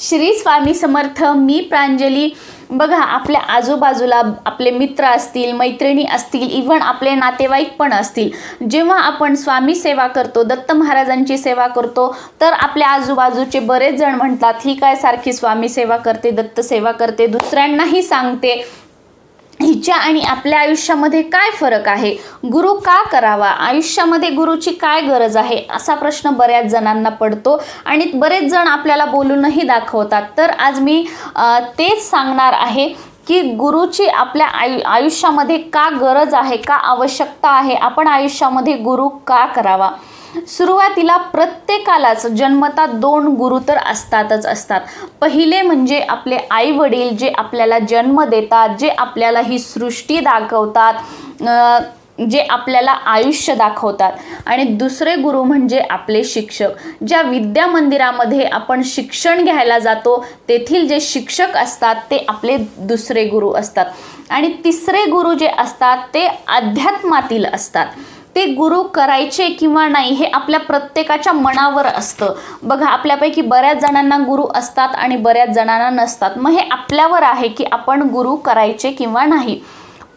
श्री स्वामी समर्थ मी प्रांजली. बघा आपल्या आजूबाजूला आपले मित्र असतील मैत्रिणी असतील इव्हन आपले नातेवाईक पण असतील. जेव्हा आपण स्वामी सेवा करतो दत्त महाराजांची सेवा करतो तर आपल्या आजूबाजूचे बरेच जण म्हणतात ही काय सारखी स्वामी सेवा करते दत्त सेवा करते दुसऱ्यांनाही सांगते. हिच्या आणि आपल्या आयुष्यामध्ये काय फरक आहे? गुरु का करावा? आयुष्यामध्ये गुरुची काय गरज आहे? असा प्रश्न बऱ्याच जणांना पडतो आणि बरेच जण आपल्याला बोलूनही दाखवतात. तर आज मी तेच सांगणार आहे की गुरुची आपल्या आयु आयुष्यामध्ये का गरज आहे का आवश्यकता आहे? आपण आयुष्यामध्ये गुरु का करावा? सुरुवातीला प्रत्येकालाच जन्मता दोन गुरु तर असतातच असतात. पहिले म्हणजे आपले आई वडील जे आपल्याला जन्म देतात जे आपल्याला ही सृष्टी दाखवतात जे आपल्याला आयुष्य दाखवतात. आणि दुसरे गुरु म्हणजे आपले शिक्षक. ज्या विद्या मंदिरामध्ये आपण शिक्षण घ्यायला जातो तेथील जे शिक्षक असतात ते आपले दुसरे गुरु असतात. आणि तिसरे गुरु जे असतात ते अध्यात्मातील असतात. ते गुरु करायचे किंवा नाही हे आपल्या प्रत्येकाच्या मनावर असतं. बघा आपल्यापैकी बऱ्याच जणांना गुरु असतात आणि बऱ्याच जणांना नसतात. मग हे आपल्यावर आहे की आपण गुरु करायचे किंवा नाही?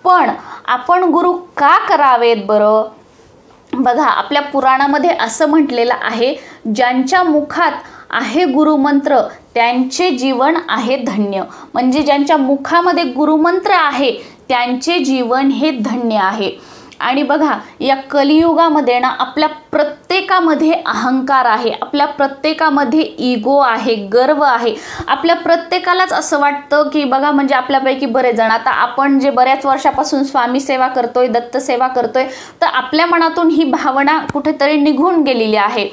पण आपण गुरु का करावेत बरं? बघा आपल्या पुराणामध्ये असं म्हटलेलं आहे ज्यांच्या मुखात आहे गुरुमंत्र त्यांचे जीवन आहे धन्य. म्हणजे ज्यांच्या मुखामध्ये गुरुमंत्र आहे त्यांचे जीवन हे धन्य आहे. आणि बघा या कलियुगामध्ये ना आपल्या प्रत्येकामध्ये अहंकार आहे आपल्या प्रत्येकामध्ये इगो आहे गर्व आहे. आपल्या प्रत्येकालाच असं वाटतं की बघा म्हणजे आपल्यापैकी बरेच जण. आता आपण जे बऱ्याच वर्षापासून स्वामी सेवा करतोय दत्त सेवा करतोय तर आपल्या मनातून ही भावना कुठेतरी निघून गेलेली आहे.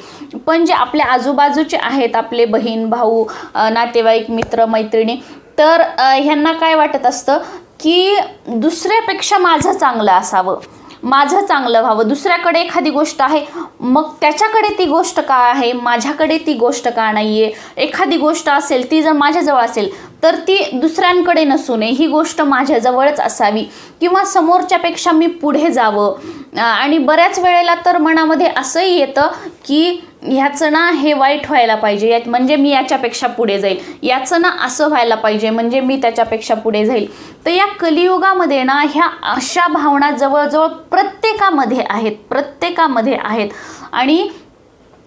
पण जे आपल्या आजूबाजूचे आहेत आपले बहीण भाऊ नातेवाईक मित्र मैत्रिणी तर ह्यांना काय वाटत असतं की दुसऱ्यापेक्षा माझं चांगलं असावं? माझं चांगलं व्हावं. दुसऱ्याकडे एखादी गोष्ट आहे मग त्याच्याकडे ती गोष्ट का आहे? माझ्याकडे ती गोष्ट का नाही आहे एखादी गोष्ट असेल ती जर माझ्याजवळ असेल तर ती दुसऱ्यांकडे नसू नये ही गोष्ट माझ्याजवळच असावी. किंवा समोरच्यापेक्षा मी पुढे जावं. आणि बऱ्याच वेळेला तर मनामध्ये असंही येतं की ह्याचं ना हे वाईट व्हायला पाहिजे. यात म्हणजे मी याच्यापेक्षा पुढे जाईल. याचं ना असं व्हायला पाहिजे म्हणजे मी त्याच्यापेक्षा पुढे जाईल. तर या कलियुगामध्ये ना ह्या अशा भावना जवळजवळ प्रत्येकामध्ये आहेत. प्रत्येकामध्ये आहेत. आणि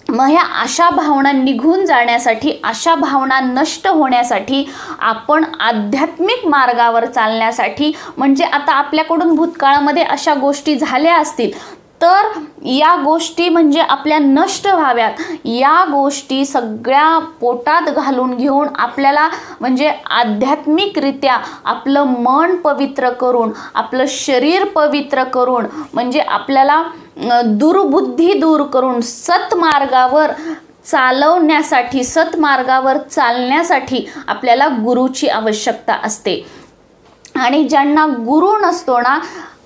मग ह्या अशा भावना निघून जाण्यासाठी अशा भावना नष्ट होण्यासाठी आपण आध्यात्मिक मार्गावर चालण्यासाठी म्हणजे आता आपल्याकडून भूतकाळामध्ये अशा गोष्टी झाल्या असतील तर या गोष्टी म्हणजे आपल्या नष्ट व्हाव्यात. या गोष्टी सगळ्या पोटात घालून घेऊन आपल्याला म्हणजे आध्यात्मिकरित्या आपलं मन पवित्र करून आपलं शरीर पवित्र करून म्हणजे आपल्याला दुर्बुद्धी दूर करून सत्मार्गावर चालवण्यासाठी सत्मार्गावर चालण्यासाठी आपल्याला गुरुची आवश्यकता असते. आणि ज्यांना गुरु नसतो ना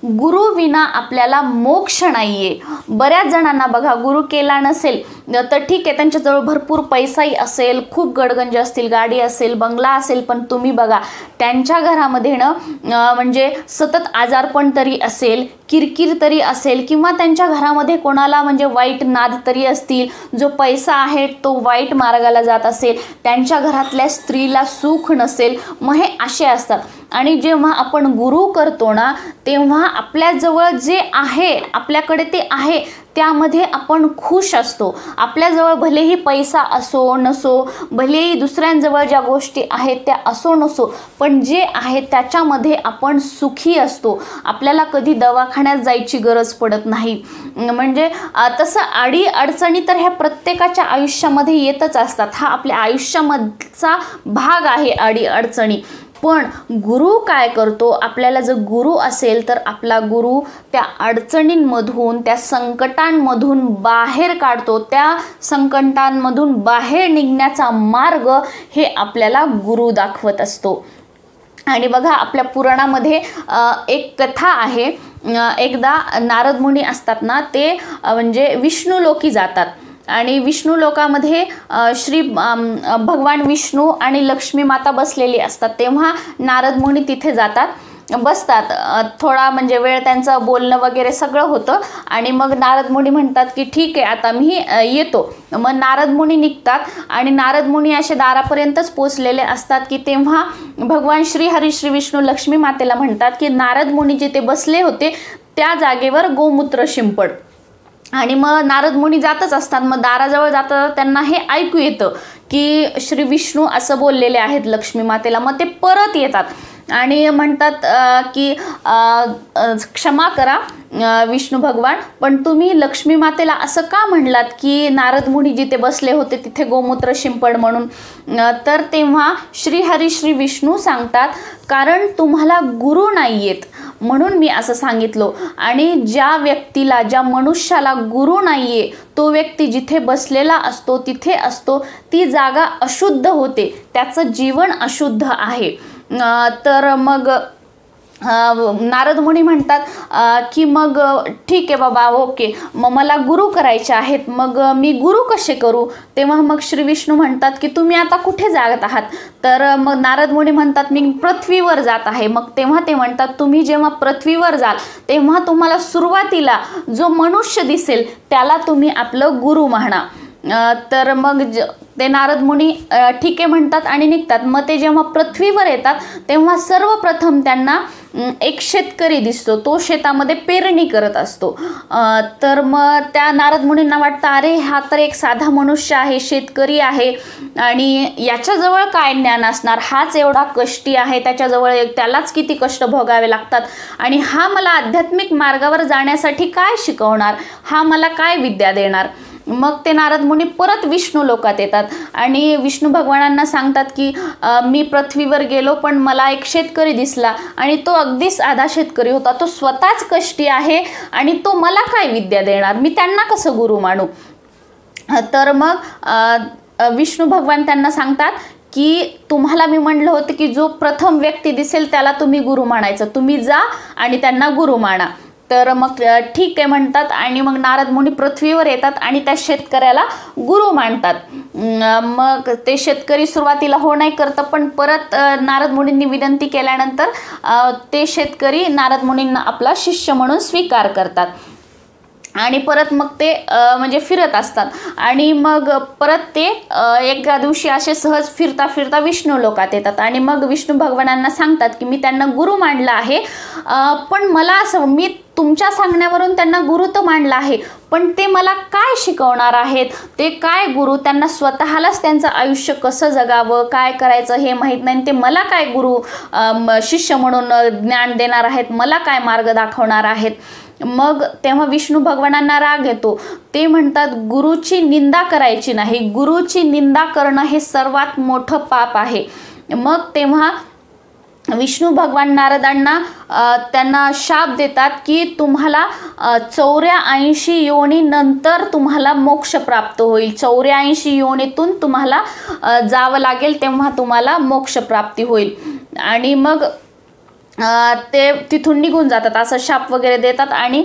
गुरु विना आपल्याला मोक्ष नाहीये. बऱ्याच जणांना बघा गुरु केला नसेल तर ठीक आहे त्यांच्याजवळ भरपूर पैसाही असेल खूप गडगंज असतील गाडी असेल बंगला असेल पण तुम्ही बघा त्यांच्या घरामध्ये ना म्हणजे सतत आजारपण तरी असेल किरकिर तरी असेल किंवा त्यांच्या घरामध्ये कोणाला म्हणजे वाईट नाद तरी असतील जो पैसा आहे तो वाईट मार्गाला जात असेल त्यांच्या घरातल्या स्त्रीला सुख नसेल मग हे असे असतात. आणि जेव्हा आपण गुरु करतो ना तेव्हा आपल्याजवळ जे आहे आपल्याकडे ते आहे त्यामध्ये आपण खुश असतो. आपल्याजवळ भलेही पैसा असो नसो भलेही दुसऱ्यांजवळ ज्या गोष्टी आहेत त्या असो नसो पण जे आहे त्याच्यामध्ये आपण सुखी असतो. आपल्याला कधी दवाखान्यात जायची गरज पडत नाही. म्हणजे तसं आडी अडचणी तर ह्या प्रत्येकाच्या आयुष्यामध्ये येतच असतात. हा आपल्या आयुष्यामधचा भाग आहे आडी अडचणी. पण गुरु काय करतो? आपल्याला जर गुरु असेल तर आपला गुरु त्या अडचणींमधून त्या संकटांमधून बाहेर काढतो. त्या संकटांमधून बाहेर निघण्याचा मार्ग हे आपल्याला गुरु दाखवत असतो. आणि बघा आपल्या पुराणामध्ये एक कथा आहे. एकदा नारद मुनी असतात ना ते म्हणजे विष्णू लोकी जातात. आणि विष्णू लोकामध्ये श्री भगवान विष्णू आणि लक्ष्मी माता बसलेली असतात. तेव्हा नारद मुनी तिथे जातात बसतात. थोडा म्हणजे वेळ त्यांचं बोलणं वगैरे सगळं होतं आणि मग नारद मुनी म्हणतात की ठीक आहे आता मी येतो. मग नारद मुनी निघतात आणि नारद मुनी असे दारापर्यंतच पोचलेले असतात की तेव्हा भगवान श्री हरी श्री विष्णू लक्ष्मी मातेला म्हणतात की नारद मुनी जिथे बसले होते त्या जागेवर गोमूत्र शिंपड. आणि मग नारद मुनी जातच असतात. मग दाराजवळ जाता त्यांना हे ऐकू येतं की श्री विष्णू असं बोललेले आहेत लक्ष्मी मातेला. मग ते परत येतात आणि म्हणतात की क्षमा करा विष्णू भगवान पण तुम्ही लक्ष्मी मातेला असं का म्हणलात की नारद मुनी जिथे बसले होते तिथे गोमूत्र शिंपड म्हणून? तर तेव्हा श्री हरी श्री विष्णू सांगतात कारण तुम्हाला गुरु नाही आहेत म्हणून मी असं सांगितलं. आणि ज्या व्यक्तीला ज्या मनुष्याला गुरु नाही आहे तो व्यक्ती जिथे बसलेला असतो तिथे असतो ती जागा अशुद्ध होते. त्याचं जीवन अशुद्ध आहे. तर मग नारद मुनी म्हणतात की मग ठीक आहे बाबा ओके. मग मला गुरु करायचे आहेत. मग मी गुरु कसे करू? तेव्हा मग श्री विष्णू म्हणतात की तुम्ही आता कुठे जात आहात? तर मग नारद मुनी म्हणतात मी पृथ्वीवर जात आहे. मग तेव्हा ते म्हणतात तुम्ही जेव्हा पृथ्वीवर जाल तेव्हा तुम्हाला सुरुवातीला जो मनुष्य दिसेल त्याला तुम्ही आपलं गुरु म्हणा. तर मग ज ते नारद मुनी ठीक आहे म्हणतात आणि निघतात. मग ते जेव्हा पृथ्वीवर येतात तेव्हा सर्वप्रथम त्यांना एक शेतकरी दिसतो. तो शेतामध्ये पेरणी करत असतो. तर मग त्या नारद मुनींना वाटतं अरे हा तर एक साधा मनुष्य आहे शेतकरी आहे आणि याच्याजवळ काय ज्ञान असणार? हाच एवढा कष्टी आहे त्याच्याजवळ त्यालाच किती कष्ट भोगावे लागतात आणि हा मला आध्यात्मिक मार्गावर जाण्यासाठी काय शिकवणार? हा मला काय विद्या देणार? मग ते नारद मुनी परत विष्णू लोकात येतात. आणि विष्णू भगवानांना सांगतात की मी पृथ्वीवर गेलो पण मला एक शेतकरी दिसला आणि तो अगदीच आधा शेतकरी होता. तो स्वतःच कष्टी आहे आणि तो मला काय विद्या देणार? मी त्यांना कसं गुरु मानू? तर मग विष्णू भगवान त्यांना सांगतात की तुम्हाला मी म्हणलं होतं की जो प्रथम व्यक्ती दिसेल त्याला तुम्ही गुरु मानायचं. तुम्ही जा आणि त्यांना गुरु माना. तर मग ठीक आहे म्हणतात आणि मग नारद मुनी पृथ्वीवर येतात आणि त्या शेतकऱ्याला गुरु मानतात. मग ते शेतकरी सुरुवातीला हो नाही करतं पण परत नारद मुनींनी विनंती केल्यानंतर ते शेतकरी नारद मुनींना आपला शिष्य म्हणून स्वीकार करतात. आणि परत मग ते म्हणजे फिरत असतात. आणि मग परत ते एका दिवशी असे सहज फिरता फिरता विष्णू लोकात येतात. आणि मग विष्णू भगवानांना सांगतात की मी त्यांना गुरु मांडला आहे. पण मला असं मी तुमच्या सांगण्यावरून त्यांना गुरु तर मांडला आहे. पण ते मला काय शिकवणार आहेत? ते काय गुरु? त्यांना स्वतःलाच त्यांचं आयुष्य कसं जगावं? काय करायचं हे माहीत नाही. आणि ते मला काय गुरु शिष्य म्हणून ज्ञान देणार आहेत? मला काय मार्ग दाखवणार आहेत? मग तेव्हा विष्णू भगवानांना राग येतो. ते म्हणतात गुरुची निंदा करायची नाही. गुरुची निंदा करणं हे सर्वात मोठं पाप आहे. मग तेव्हा विष्णू भगवान नारदांना त्यांना शाप देतात की तुम्हाला चौऱ्याऐंशी योनी योनीनंतर तुम्हाला मोक्ष प्राप्त होईल. चौऱ्याऐंशी योनीतून तुम्हाला जावं लागेल तेव्हा तुम्हाला मोक्ष प्राप्ती होईल. आणि मग ते तिथून निघून जातात असं शाप वगैरे देतात आणि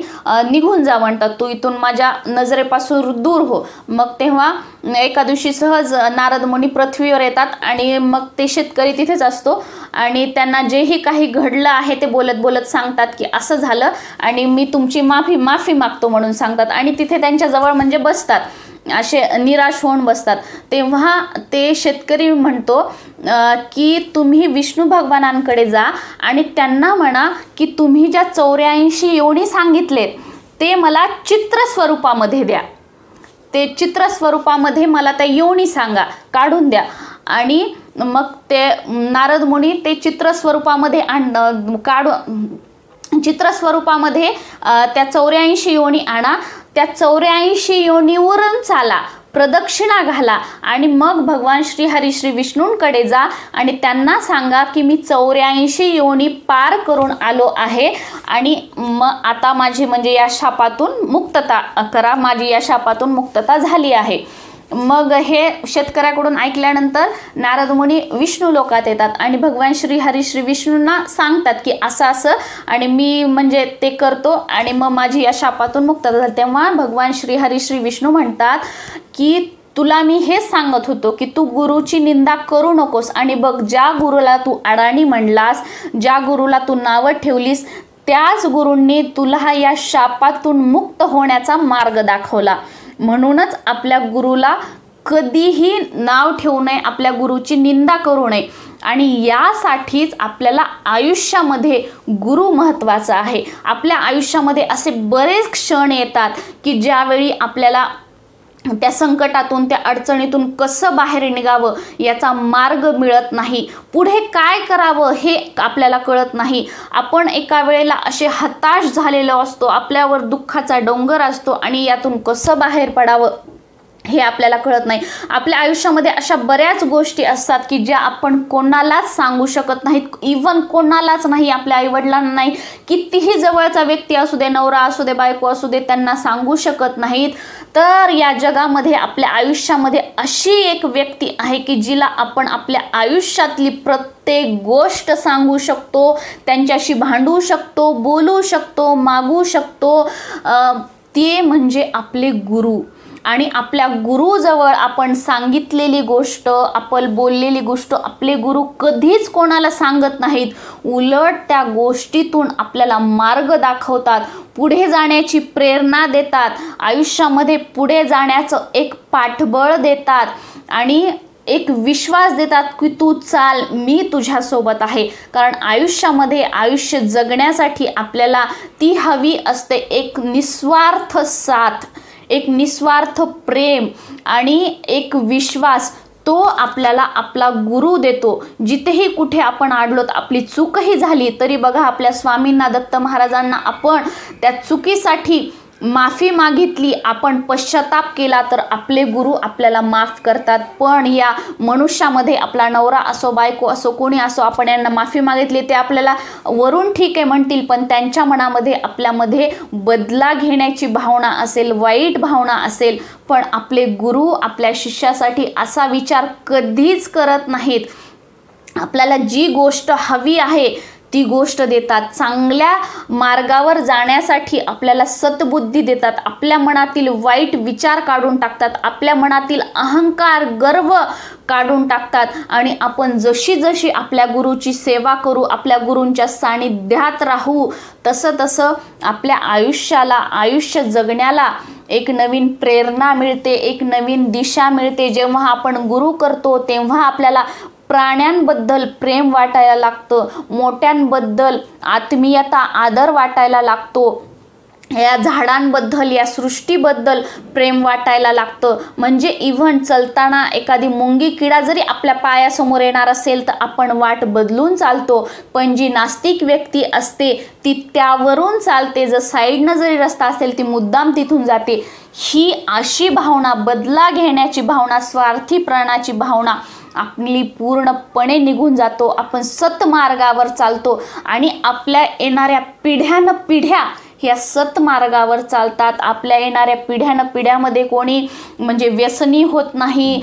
निघून जा म्हणतात. तू इथून माझ्या नजरेपासून दूर हो. मग तेव्हा एका दिवशी सहज नारद मुनी पृथ्वीवर येतात आणि मग ते शेतकरी तिथेच असतो आणि त्यांना जेही काही घडलं आहे ते बोलत बोलत सांगतात की असं झालं आणि मी तुमची माफी माफी मागतो म्हणून सांगतात आणि तिथे त्यांच्याजवळ म्हणजे बसतात. असे निराश होऊन बसतात. तेव्हा ते शेतकरी म्हणतो की तुम्ही विष्णू भगवानांकडे जा आणि त्यांना म्हणा की तुम्ही ज्या चौऱ्याऐंशी एवढी सांगितलेत ते मला चित्र स्वरूपामध्ये द्या. ते चित्र स्वरूपामध्ये मला त्या योनी सांगा काढून द्या. आणि मग ते नारद मुनी ते चित्र स्वरूपामध्ये आण काढू चित्र स्वरूपामध्ये त्या चौऱ्याऐंशी योनी आणा. त्या चौऱ्याऐंशी योनीवरून चाला प्रदक्षिणा घाला आणि मग भगवान श्री हरी श्री विष्णूंकडे जा आणि त्यांना सांगा की मी चौऱ्याऐंशी योनी पार करून आलो आहे आणि मग आता माझी म्हणजे या शापातून मुक्तता करा माझी या शापातून मुक्तता झाली आहे. मग हे शेतकऱ्याकडून ऐकल्यानंतर नारद मुनी विष्णू लोकात येतात आणि भगवान श्री हरी श्री विष्णूंना सांगतात की असं असं आणि मी म्हणजे ते करतो आणि मग माझी या शापातून मुक्त झाली. तेव्हा भगवान श्री हरी श्री विष्णू म्हणतात की तुला मी हेच सांगत होतो की तू गुरुची निंदा करू नकोस आणि बघ ज्या गुरुला तू अडाणी म्हणलास ज्या गुरुला तू नावं ठेवलीस त्याच गुरूंनी तुला या शापातून मुक्त होण्याचा मार्ग दाखवला. म्हणूनच आपल्या गुरुला कधीही नाव ठेवू नये आपल्या गुरुची निंदा करू नये. आणि यासाठीच आपल्याला आयुष्यामध्ये गुरु महत्त्वाचा आहे. आपल्या आयुष्यामध्ये असे बरेच क्षण येतात की ज्यावेळी आपल्याला त्या संकटातून त्या अडचणीतून कसं बाहेर निघावं याचा मार्ग मिळत नाही. पुढे काय करावं हे आपल्याला कळत नाही. आपण एका वेळेला असे हताश झालेलो असतो आपल्यावर दुःखाचा डोंगर असतो आणि यातून कसं बाहेर पडावं? हे आपल्याला कळत नाही. आपल्या आयुष्यामध्ये अशा बऱ्याच गोष्टी असतात की ज्या आपण कोणालाच सांगू शकत नाहीत. इवन कोणालाच नाही आपल्या आईवडिलांना नाही. कितीही जवळचा व्यक्ती असू दे नवरा असू दे बायको असू दे त्यांना सांगू शकत नाहीत. तर या जगामध्ये आपल्या आयुष्यामध्ये अशी एक व्यक्ती आहे की जिला आपण आपल्या आयुष्यातली प्रत्येक गोष्ट सांगू शकतो त्यांच्याशी भांडू शकतो बोलू शकतो मागू शकतो. ते म्हणजे आपले गुरु. आणि आपल्या गुरुजवळ आपण सांगितलेली गोष्ट आपण बोललेली गोष्ट आपले गुरु कधीच कोणाला सांगत नाहीत. उलट त्या गोष्टीतून आपल्याला मार्ग दाखवतात पुढे जाण्याची प्रेरणा देतात आयुष्यामध्ये पुढे जाण्याचं एक पाठबळ देतात आणि एक विश्वास देतात की तू चाल मी तुझ्यासोबत आहे. कारण आयुष्यामध्ये आयुष्य जगण्यासाठी आपल्याला ती हवी असते एक निस्वार्थ साथ. एक निस्वार्थ प्रेम आणि एक विश्वास तो आपल्याला आपला गुरु देतो. जिथेही कुठे आपण आडलोत आपली चूकही झाली तरी बघा आपल्या स्वामींना दत्त महाराजांना आपण त्या चुकीसाठी माफी मागितली आपण पश्चाताप केला तर आपले गुरु आपल्याला माफ करतात. पण या मनुष्यामध्ये आपला नवरा असो बायको असो कोणी असो आपण यांना माफी मागितली ते आपल्याला वरून ठीक आहे म्हणतील पण त्यांच्या मनामध्ये आपल्यामध्ये बदला घेण्याची भावना असेल वाईट भावना असेल पण आपले गुरु आपल्या शिष्यासाठी असा विचार कधीच करत नाहीत. आपल्याला जी गोष्ट हवी आहे ती गोष्ट देतात. चांगल्या मार्गावर जाण्यासाठी आपल्याला सतबुद्धी देतात. आपल्या मनातील वाईट विचार काढून टाकतात. आपल्या मनातील अहंकार गर्व काढून टाकतात. आणि आपण जशी जशी आपल्या गुरुची सेवा करू आपल्या गुरूंच्या सानिध्यात राहू तसं तसं आपल्या आयुष्याला आयुष्य जगण्याला एक नवीन प्रेरणा मिळते एक नवीन दिशा मिळते. जेव्हा आपण गुरु करतो तेव्हा आपल्याला प्राण्यांबद्दल प्रेम वाटायला लागतं. मोठ्यांबद्दल आत्मीयता आदर वाटायला लागतो. या झाडांबद्दल या सृष्टीबद्दल प्रेम वाटायला लागतं. म्हणजे इव्हन चलताना एखादी मुंगी किडा जरी आपल्या पायासमोर येणार असेल तर आपण वाट बदलून चालतो. पण जी नास्तिक व्यक्ती असते ती त्यावरून चालते. जर साईडनं जरी रस्ता असेल ती मुद्दाम तिथून जाते. ही अशी भावना बदला घेण्याची भावना स्वार्थीपणाची भावना आपली पूर्णपणे निघून जातो. आपण सतमार्गावर चालतो आणि आपल्या येणाऱ्या पिढ्यान पिढ्या ह्या सतमार्गावर चालतात. आपल्या येणाऱ्या पिढ्यानं पिढ्यामध्ये कोणी म्हणजे व्यसनी होत नाही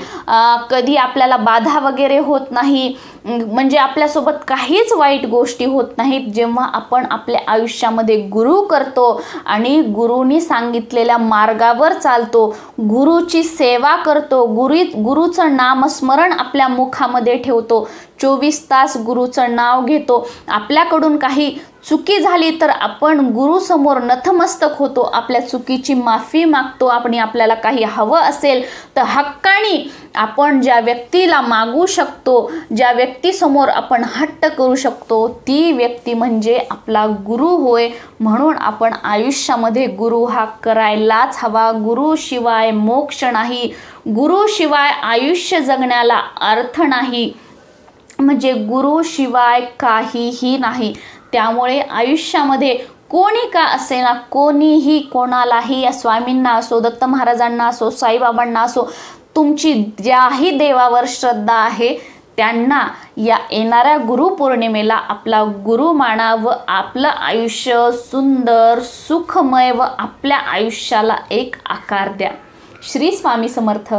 कधी आपल्याला बाधा वगैरे होत नाही म्हणजे आपल्यासोबत काहीच वाईट गोष्टी होत नाहीत. जेव्हा आपण आपल्या आयुष्यामध्ये गुरु करतो आणि गुरुनी सांगितलेल्या मार्गावर चालतो गुरुची सेवा करतो गुरु गुरुचं नामस्मरण आपल्या मुखामध्ये ठेवतो चोवीस तास गुरुचं नाव घेतो. आपल्याकडून काही चुकी झाली तर आपण गुरुसमोर नथमस्तक होतो आपल्या चुकीची माफी मागतो आपण आपल्याला काही हवं असेल तर हक्कानी आपण ज्या व्यक्तीला मागू शकतो ज्या व्यक्तीसमोर आपण हट्ट करू शकतो ती व्यक्ती म्हणजे आपला गुरु होय. म्हणून आपण आयुष्यामध्ये गुरु हा करायलाच हवा. गुरुशिवाय मोक्ष नाही. गुरुशिवाय आयुष्य जगण्याला अर्थ नाही. म्हणजे गुरुशिवाय काहीही नाही. त्यामुळे आयुष्यामध्ये कोणी का असे ना कोणीही कोणालाही या स्वामींना असो दत्त महाराजांना असो साईबाबांना असो तुमची ज्याही देवावर श्रद्धा आहे त्यांना या येणाऱ्या गुरुपौर्णिमेला आपला गुरु माना व आपलं आयुष्य सुंदर सुखमय व आपल्या आयुष्याला एक आकार द्या. श्री स्वामी समर्थ.